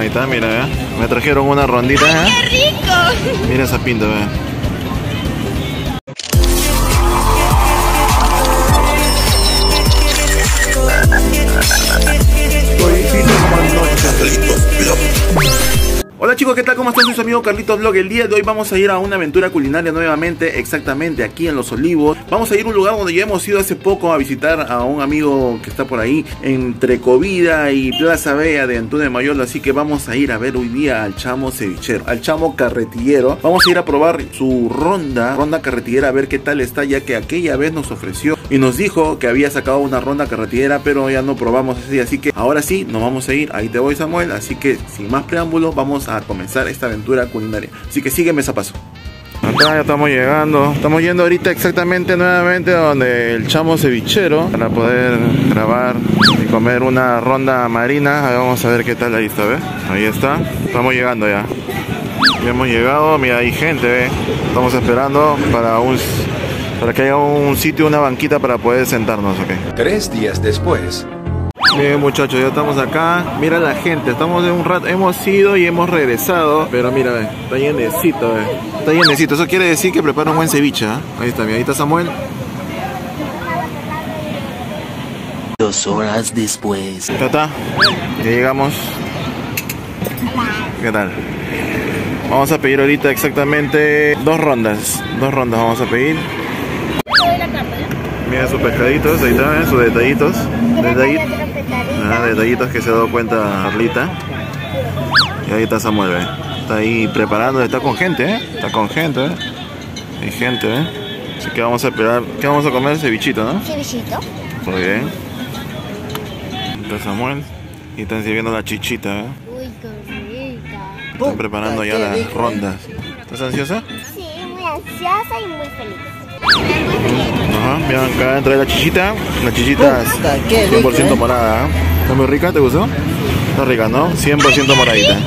Ahí está, mira, ¿eh? Me trajeron una rondita, ¿eh? ¡Qué rico! Mira esa pinta, ¿eh? Hola chicos, ¿qué tal? ¿Cómo están? Soy su amigo Carlitos Vlog. El día de hoy vamos a ir a una aventura culinaria nuevamente, exactamente aquí en Los Olivos. Vamos a ir a un lugar donde ya hemos ido hace poco a visitar a un amigo que está por ahí, entre Covida y Plaza Bella de Antunes de. Así que vamos a ir a ver hoy día al chamo cevichero, al chamo carretillero. Vamos a ir a probar su ronda, ronda carretillera, a ver qué tal está, ya que aquella vez nos ofreció y nos dijo que había sacado una ronda carretillera, pero ya no probamos así. Así que ahora sí, nos vamos a ir. Ahí te voy, Samuel. Así que sin más preámbulos, vamos a comenzar esta aventura culinaria. Así que sígueme ese paso. Acá ya estamos llegando. Estamos yendo ahorita exactamente nuevamente donde el chamo cevichero para poder grabar y comer una ronda marina. Ahí vamos a ver qué tal ahí está, ¿ves? Ahí está. Estamos llegando ya. Ya hemos llegado, mira, hay gente, ¿ve? Estamos esperando para un para que haya un sitio, una banquita para poder sentarnos, ¿ok? Tres días después. Bien muchachos, ya estamos acá. Mira la gente, estamos de un rato, hemos ido y hemos regresado. Pero mira, ve, está llenecito, ve. Está llenecito, eso quiere decir que prepara un buen ceviche. ¿ah? Ahí está, mira, ahí está Samuel. Dos horas después. Ya está, ya llegamos. ¿Qué tal? Vamos a pedir ahorita exactamente dos rondas. Dos rondas vamos a pedir. Mira sus pescaditos, ahí está, ¿eh? sus detallitos. Detallitos. Ah, detallitos que se ha dado cuenta Arlita. Y ahí está Samuel, ¿eh? Está ahí preparando, está con gente, ¿eh? Está con gente, ¿eh? Hay gente, ¿eh? Así que vamos a esperar. ¿Qué vamos a comer? Cevichito, ¿no? Cevichito. Muy bien. Está Samuel. Y están sirviendo la chichita, ¿eh? Uy, qué rica. Están preparando ya las rondas. ¿Estás ansiosa? Sí, muy ansiosa y muy feliz. Ajá, mira, acá entra la chichita. La chichita es Puta, qué rico, 100% ¿eh? morada. ¿eh? ¿Está muy rica? ¿Te gustó? Está rica, ¿no? 100% moradita.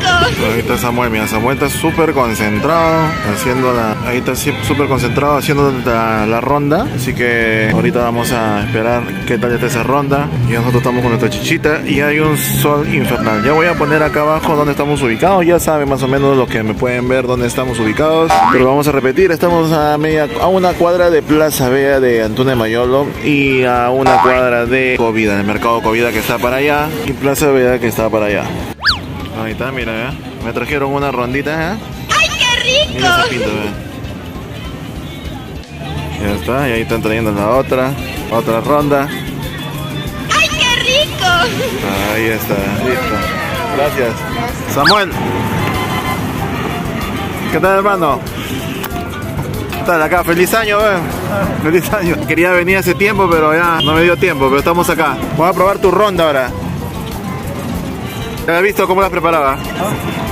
Ahí está Samuel, mira, Samuel está súper concentrado haciendo la... Ahí está súper concentrado haciendo la, la ronda. Así que ahorita vamos a esperar qué tal está esa ronda. Y nosotros estamos con nuestra chichita y hay un sol infernal. Ya voy a poner acá abajo donde estamos ubicados. Ya saben más o menos los que me pueden ver dónde estamos ubicados. Pero vamos a repetir, estamos a media a una cuadra de Plaza Bea de Antunes de Mayolo y a una cuadra de Covida, el mercado Covida que está para allá y Plaza Bea que está para allá. Ahí está, mira, ¿eh? me trajeron una rondita, ¿eh? ¡Ay, qué Mira rico! pinta, ¿eh? Ya está, y ahí están trayendo la otra, otra ronda. ¡Ay, qué rico! Ahí está, listo. Gracias. Samuel. ¿Qué tal, hermano? ¿Qué tal acá? Feliz año, eh. Feliz año. Quería venir hace tiempo, pero ya no me dio tiempo, pero estamos acá. Voy a probar tu ronda ahora. ¿Ya has visto cómo la preparaba?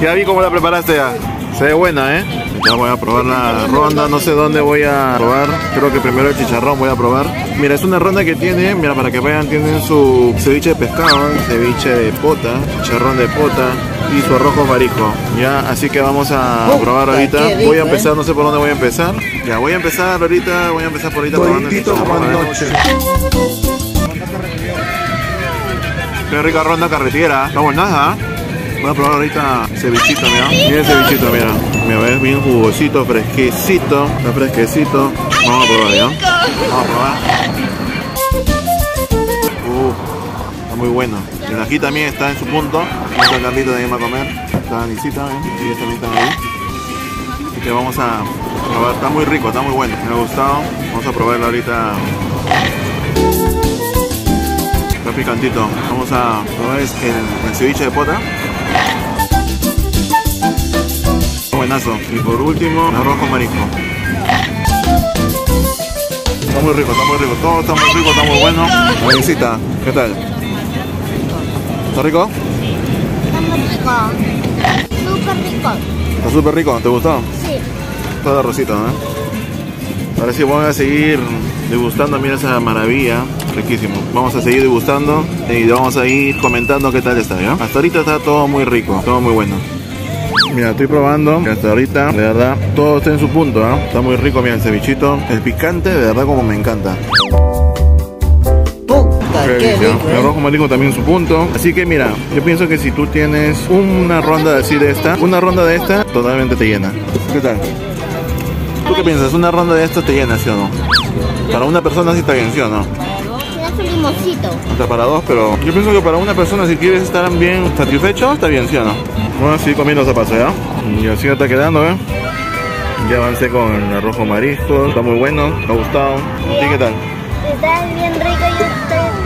Ya vi cómo la preparaste ya. Se ve buena, ¿eh? Ya voy a probar la ronda, no sé dónde voy a probar. Creo que primero el chicharrón voy a probar. Mira, es una ronda que tiene, mira, para que vean, tienen su ceviche de pescado, ceviche de pota, chicharrón de pota y su arroz con marisco. Ya, así que vamos a Puta, probar ahorita. Voy a ¿eh? empezar, no sé por dónde voy a empezar. Ya, voy a empezar ahorita, voy a empezar por ahorita probando el chicharrón. Qué rica ronda carretera. Está buena, ¿eh? Voy a probar ahorita cevichito, mira. Mira el cevichito, mira. Mira, ves bien jugosito, fresquecito. Está fresquecito. Vamos a probar, ¿ya? Vamos a probar. Uh, está muy bueno. El ají también está en su punto. Está Carlito también va a comer. Está Anisita, ¿ven? Y ellos también ahí. Así que vamos a probar. Está muy rico, está muy bueno. Me ha gustado. Vamos a probarlo ahorita. Está picantito. Vamos a probar el, el ceviche de pota. Buenazo. Y por último, arroz con marisco. Está muy rico, está muy rico. Todo está muy rico, está muy bueno. Arencita, ¿qué tal? ¿Está rico? Está muy rico. Súper rico. Está súper rico, ¿te gustó? Sí. Todo arrocito, ¿no? Ahora sí voy a seguir degustando, mira esa maravilla, riquísimo. Vamos a seguir degustando y vamos a ir comentando qué tal está, ¿ya? Hasta ahorita está todo muy rico, todo muy bueno. Mira, estoy probando, hasta ahorita, de verdad, todo está en su punto, ¿ah? Está muy rico, mira, el cevichito. El picante, de verdad, como me encanta. Puta, Qué qué delicia. rico, El ¿eh? arroz con marisco también en su punto. Así que mira, yo pienso que si tú tienes una ronda así de esta, una ronda de esta, totalmente te llena. ¿Qué tal? ¿Tú qué piensas? ¿Una ronda de esta te llena, sí o no? Para una persona sí está bien, ¿sí o no? Sea, para dos, pero yo pienso que para una persona si quieres estar bien satisfecho, está bien, ¿sí o no? Vamos a seguir comiendo zapatos, ¿ya? Y así está quedando, ¿eh? Ya avancé con el arroz con marisco, está muy bueno, me ha gustado. ¿Y qué tal? Está bien rico, yo estoy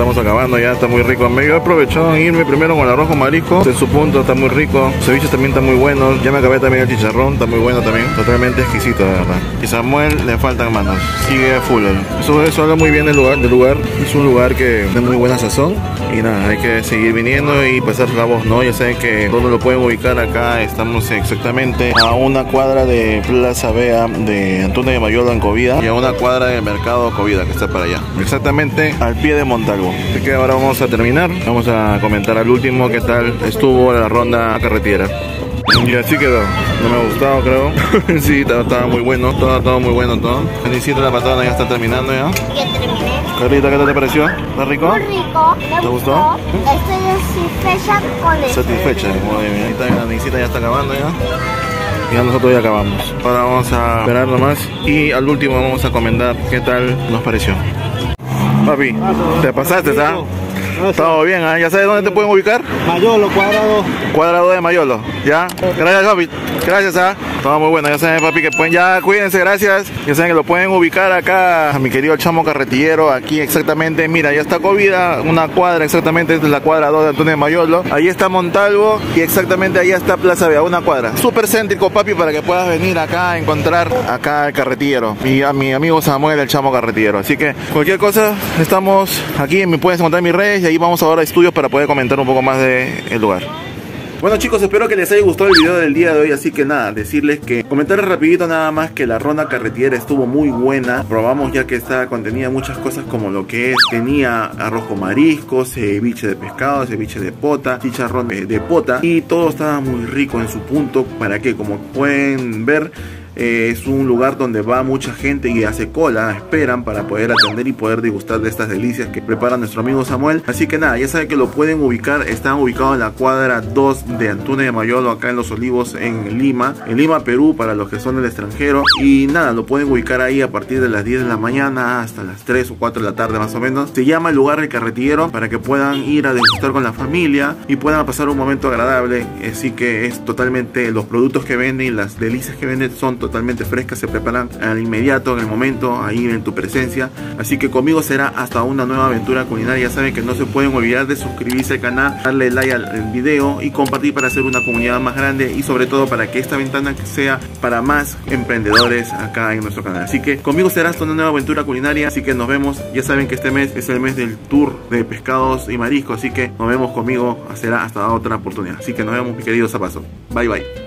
estamos acabando, ya está muy rico. Me he aprovechado en irme primero con el arroz con marisco. En su punto está muy rico. Los también están muy buenos. Ya me acabé también el chicharrón, está muy bueno también. Totalmente exquisito, de verdad. Y Samuel le faltan manos. Sigue full. Eso, eso habla muy bien del lugar, del lugar. Es un lugar que tiene muy buena sazón. Y nada, hay que seguir viniendo y pasar la voz, ¿no? Ya saben que donde lo pueden ubicar acá. Estamos exactamente a una cuadra de Plaza Bea de Antonio de Mayola en Covida y a una cuadra del Mercado Covida que está para allá. Exactamente al pie de Montalvo. Así que ahora vamos a terminar. Vamos a comentar al último qué tal estuvo la ronda carretera. Y así quedó. No me ha gustado, creo. sí, estaba, estaba muy bueno. Todo, todo muy bueno, todo. Felicito la patada, ya está terminando ya. Ya terminé. Carlita, ¿qué tal te pareció? ¿Está rico? Muy rico. Me ¿Te gustó? Estoy satisfecha con esto. Satisfecha. Muy bien. Ahí está, la Nisita ya está acabando ya. Y ya nosotros ya acabamos. Ahora vamos a esperar nomás. Y al último vamos a comentar qué tal nos pareció. Papi, te pasaste, ¿sabes? Todo bien, ¿ah? ¿ya sabes dónde te pueden ubicar? Mayolo, cuadrado. Cuadrado de Mayolo, ¿ya? Gracias, papi. Gracias, ¿ah? Todo muy bueno, ya saben, papi, que pueden, ya, cuídense, gracias. Ya saben que lo pueden ubicar acá, mi querido Chamo Carretillero, aquí exactamente, mira, ya está Covida, una cuadra exactamente, esta es la cuadra 2 de Antonio de Mayolo. Ahí está Montalvo y exactamente ahí está Plaza Vea, una cuadra. Súper céntrico, papi, para que puedas venir acá a encontrar acá el carretillero. Y a mi amigo Samuel, el Chamo Carretillero. Así que cualquier cosa, estamos aquí, me puedes encontrar en mis redes ahí vamos ahora a estudios para poder comentar un poco más del lugar. Bueno chicos, espero que les haya gustado el video del día de hoy, así que nada, decirles que comentarles rapidito nada más que la ronda carretera estuvo muy buena, probamos ya que esta contenía muchas cosas como lo que es, tenía arroz con mariscos, ceviche de pescado, ceviche de pota, chicharrón de, de pota y todo estaba muy rico en su punto, para que como pueden ver eh, es un lugar donde va mucha gente y hace cola, esperan para poder atender y poder degustar de estas delicias que prepara nuestro amigo Samuel. Así que nada, ya saben que lo pueden ubicar, están ubicados en la cuadra 2 de Antunes de Mayolo, acá en Los Olivos, en Lima, en Lima, Perú, para los que son del extranjero. Y nada, lo pueden ubicar ahí a partir de las 10 de la mañana hasta las 3 o 4 de la tarde más o menos. Se llama el lugar El Carretillero para que puedan ir a degustar con la familia y puedan pasar un momento agradable. Así que es totalmente los productos que venden y las delicias que venden son totalmente frescas, se preparan al inmediato, en el momento, ahí en tu presencia. Así que conmigo será hasta una nueva aventura culinaria. Ya saben que no se pueden olvidar de suscribirse al canal, darle like al, video y compartir para hacer una comunidad más grande y sobre todo para que esta ventana sea para más emprendedores acá en nuestro canal. Así que conmigo será hasta una nueva aventura culinaria. Así que nos vemos. Ya saben que este mes es el mes del tour de pescados y mariscos. Así que nos vemos conmigo. Será hasta otra oportunidad. Así que nos vemos, mi querido Zapazo. Bye bye.